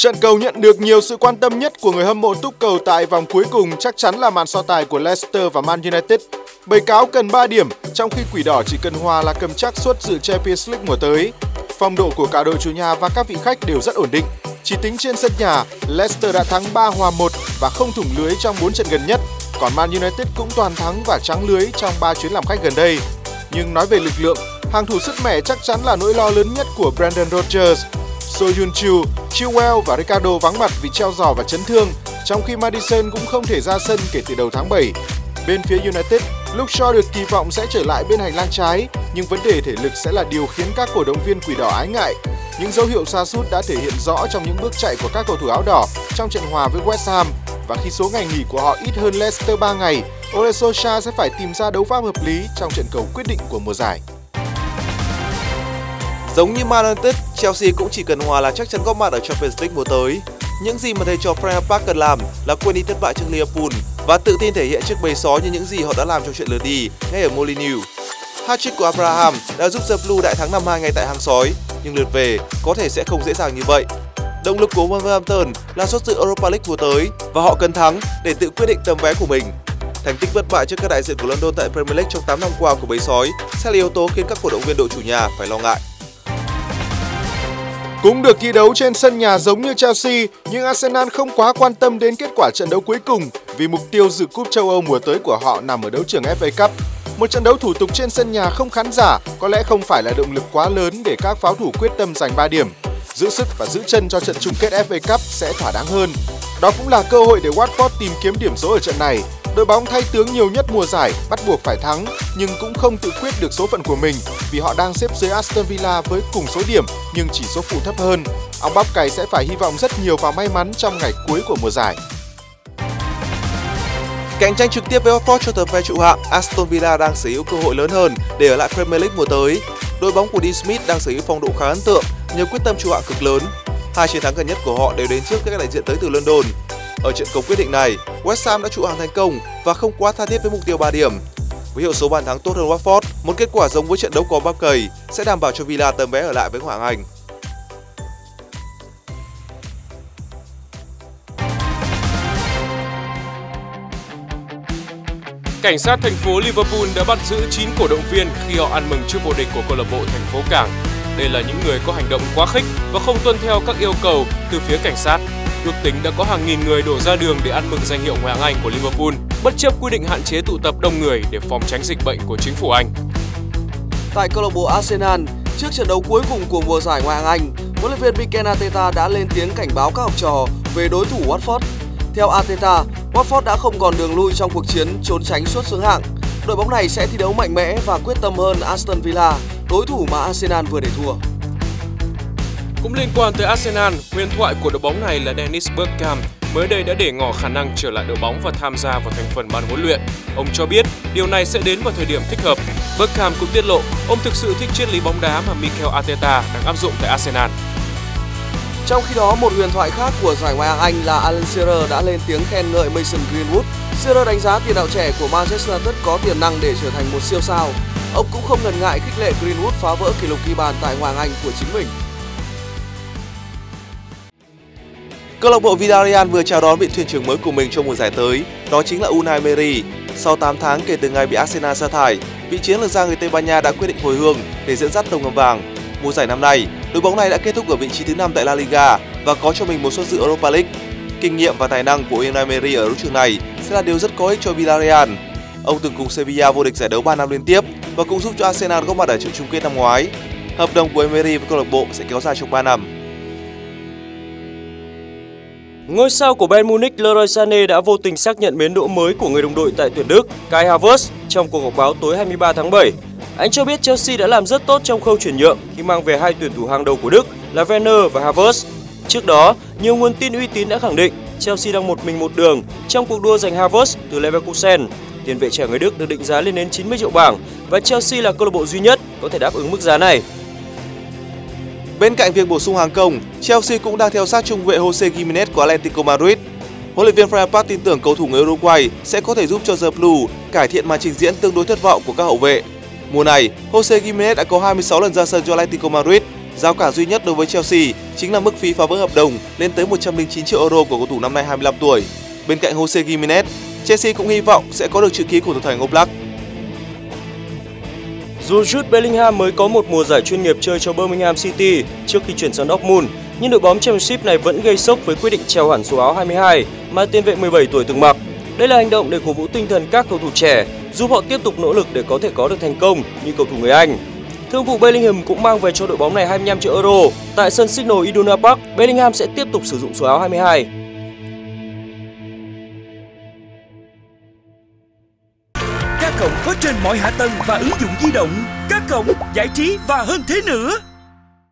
Trận cầu nhận được nhiều sự quan tâm nhất của người hâm mộ túc cầu tại vòng cuối cùng chắc chắn là màn so tài của Leicester và Man United. Bầy cáo cần 3 điểm, trong khi quỷ đỏ chỉ cần hòa là cầm chắc suất dự Champions League mùa tới. Phong độ của cả đội chủ nhà và các vị khách đều rất ổn định. Chỉ tính trên sân nhà, Leicester đã thắng 3 hòa 1 và không thủng lưới trong 4 trận gần nhất, còn Man United cũng toàn thắng và trắng lưới trong 3 chuyến làm khách gần đây. Nhưng nói về lực lượng, hàng thủ sức mẻ chắc chắn là nỗi lo lớn nhất của Brendan Rodgers. Soyun Chu, Chilwell và Ricardo vắng mặt vì treo giò và chấn thương, trong khi Madison cũng không thể ra sân kể từ đầu tháng 7. Bên phía United, Luke Shaw được kỳ vọng sẽ trở lại bên hành lang trái, nhưng vấn đề thể lực sẽ là điều khiến các cổ động viên quỷ đỏ ái ngại. Những dấu hiệu sa sút đã thể hiện rõ trong những bước chạy của các cầu thủ áo đỏ trong trận hòa với West Ham và khi số ngày nghỉ của họ ít hơn Leicester 3 ngày, Ole Solskjaer sẽ phải tìm ra đấu pháp hợp lý trong trận cầu quyết định của mùa giải. Giống như Man United, Chelsea cũng chỉ cần hòa là chắc chắn góp mặt ở Champions League mùa tới. Những gì mà thầy trò Frank Park cần làm là quên đi thất bại trước Liverpool và tự tin thể hiện trước bầy sói như những gì họ đã làm trong trận lượt đi ngay ở Molineux. Hat-trick của Abraham đã giúp The Blue đại thắng 5-2 ngay tại hang sói, nhưng lượt về có thể sẽ không dễ dàng như vậy. Động lực của Wolverhampton là xuất dự Europa League mùa tới và họ cần thắng để tự quyết định tấm vé của mình. Thành tích bất bại trước các đại diện của London tại Premier League trong 8 năm qua của bầy sói sẽ là yếu tố khiến các cổ động viên đội chủ nhà phải lo ngại. Cũng được thi đấu trên sân nhà giống như Chelsea, nhưng Arsenal không quá quan tâm đến kết quả trận đấu cuối cùng vì mục tiêu dự cúp châu Âu mùa tới của họ nằm ở đấu trường FA Cup. Một trận đấu thủ tục trên sân nhà không khán giả có lẽ không phải là động lực quá lớn để các pháo thủ quyết tâm giành 3 điểm. Giữ sức và giữ chân cho trận chung kết FA Cup sẽ thỏa đáng hơn. Đó cũng là cơ hội để Watford tìm kiếm điểm số ở trận này Đội bóng thay tướng nhiều nhất mùa giải bắt buộc phải thắng nhưng cũng không tự quyết được số phận của mình vì họ đang xếp dưới Aston Villa với cùng số điểm nhưng chỉ số phụ thấp hơn. Ông bắp cày sẽ phải hy vọng rất nhiều vào may mắn trong ngày cuối của mùa giải. Cạnh tranh trực tiếp với Watford cho tấm vé trụ hạng, Aston Villa đang sở hữu cơ hội lớn hơn để ở lại Premier League mùa tới. Đội bóng của Dean Smith đang sở hữu phong độ khá ấn tượng nhờ quyết tâm trụ hạng cực lớn. Hai chiến thắng gần nhất của họ đều đến trước các đại diện tới từ London. Ở trận cầu quyết định này, West Ham đã trụ hạng thành công và không quá tha thiết với mục tiêu 3 điểm. Với hiệu số bàn thắng tốt hơn Watford, một kết quả giống với trận đấu có bao Cầy sẽ đảm bảo cho Villa tấm vé ở lại với Hoàng Anh. Cảnh sát thành phố Liverpool đã bắt giữ 9 cổ động viên khi họ ăn mừng trước vô địch của câu lạc bộ thành phố Cảng. Đây là những người có hành động quá khích và không tuân theo các yêu cầu từ phía cảnh sát. Ước tính đã có hàng nghìn người đổ ra đường để ăn mừng danh hiệu Ngoại hạng Anh của Liverpool, bất chấp quy định hạn chế tụ tập đông người để phòng tránh dịch bệnh của chính phủ Anh. Tại câu lạc bộ Arsenal, trước trận đấu cuối cùng của mùa giải Ngoại hạng Anh, huấn luyện viên Mikel Arteta đã lên tiếng cảnh báo các học trò về đối thủ Watford. Theo Arteta, Watford đã không còn đường lui trong cuộc chiến trốn tránh suốt xuống hạng. Đội bóng này sẽ thi đấu mạnh mẽ và quyết tâm hơn Aston Villa, đối thủ mà Arsenal vừa để thua. Cũng liên quan tới Arsenal, huyền thoại của đội bóng này là Dennis Bergkamp mới đây đã để ngỏ khả năng trở lại đội bóng và tham gia vào thành phần ban huấn luyện. Ông cho biết điều này sẽ đến vào thời điểm thích hợp. Bergkamp cũng tiết lộ ông thực sự thích triết lý bóng đá mà Mikel Arteta đang áp dụng tại Arsenal. Trong khi đó, một huyền thoại khác của giải Ngoại hạng Anh là Alan Shearer đã lên tiếng khen ngợi Mason Greenwood. Shearer đánh giá tiền đạo trẻ của Manchester United có tiềm năng để trở thành một siêu sao. Ông cũng không ngần ngại khích lệ Greenwood phá vỡ kỷ lục ghi bàn tại Ngoại hạng Anh của chính mình. Câu lạc bộ Villarreal vừa chào đón vị thuyền trưởng mới của mình trong mùa giải tới, đó chính là Unai Emery. Sau 8 tháng kể từ ngày bị Arsenal sa thải, vị chiến lược gia người Tây Ban Nha đã quyết định hồi hương để dẫn dắt đồng ngầm vàng. Mùa giải năm nay, đội bóng này đã kết thúc ở vị trí thứ 5 tại La Liga và có cho mình một suất dự Europa League. Kinh nghiệm và tài năng của Unai Emery ở đấu trường này sẽ là điều rất có ích cho Villarreal. Ông từng cùng Sevilla vô địch giải đấu 3 năm liên tiếp và cũng giúp cho Arsenal góp mặt ở trận chung kết năm ngoái. Hợp đồng của Emery với câu lạc bộ sẽ kéo dài trong 3 năm. Ngôi sao của Bayern Munich Leroy Sané đã vô tình xác nhận bến đỗ mới của người đồng đội tại tuyển Đức Kai Havertz trong cuộc họp báo tối 23 tháng 7. Anh cho biết Chelsea đã làm rất tốt trong khâu chuyển nhượng khi mang về hai tuyển thủ hàng đầu của Đức là Werner và Havertz. Trước đó, nhiều nguồn tin uy tín đã khẳng định Chelsea đang một mình một đường trong cuộc đua giành Havertz từ Leverkusen. Tiền vệ trẻ người Đức được định giá lên đến 90 triệu bảng và Chelsea là câu lạc bộ duy nhất có thể đáp ứng mức giá này. Bên cạnh việc bổ sung hàng công, Chelsea cũng đang theo sát trung vệ Jose Gimenez của Atletico Madrid. Huấn luyện viên Frank Lampard tin tưởng cầu thủ người Uruguay sẽ có thể giúp cho The Blue cải thiện màn trình diễn tương đối thất vọng của các hậu vệ. Mùa này, Jose Gimenez đã có 26 lần ra sân cho Atletico Madrid, Giao cản duy nhất đối với Chelsea chính là mức phí phá vỡ hợp đồng lên tới 109 triệu euro của cầu thủ năm nay 25 tuổi. Bên cạnh Jose Gimenez, Chelsea cũng hy vọng sẽ có được chữ ký của thủ thành Oblak. Dù Jude Bellingham mới có một mùa giải chuyên nghiệp chơi cho Birmingham City trước khi chuyển sang Dortmund, nhưng đội bóng Championship này vẫn gây sốc với quyết định treo hẳn số áo 22 mà tiền vệ 17 tuổi từng mặc. Đây là hành động để cổ vũ tinh thần các cầu thủ trẻ, giúp họ tiếp tục nỗ lực để có thể có được thành công như cầu thủ người Anh. Thương vụ Bellingham cũng mang về cho đội bóng này 25 triệu euro. Tại sân Signal Iduna Park, Bellingham sẽ tiếp tục sử dụng số áo 22. Cổng có trên mọi hạ tầng và ứng dụng di động. Các cổng, giải trí và hơn thế nữa.